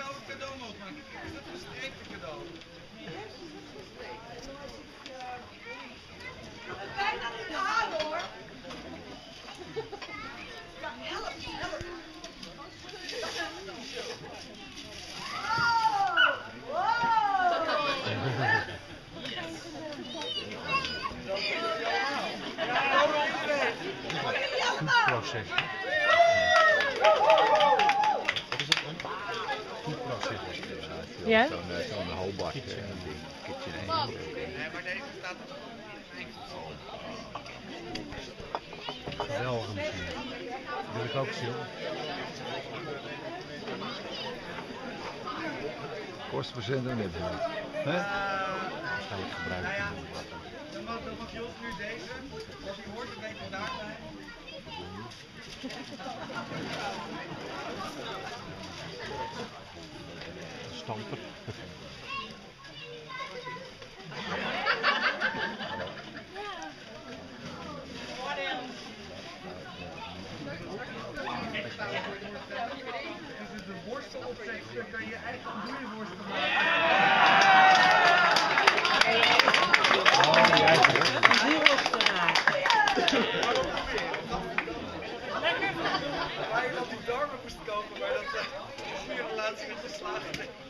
cadeau mogen maken. Is dat een streepje cadeau? Bijna niet halen hoor. Ja, help, help. Oh, proces. Wat is het dan? Goed proces. Ja? Zo'n eh, zo'n hobart eh, ding. Nee, maar deze staat op Geweldige machine. Wil ik ook zien. Kostenverzending net zo. Hè? Waarschijnlijk. Nou ja, dan mag, dan mag Jos nu deze. Als hij Stamper. Dus de worstel opzet, dan kan je eigen. Waar je dan die darmen moest kopen, maar dat uh, vier relatie met geslagen.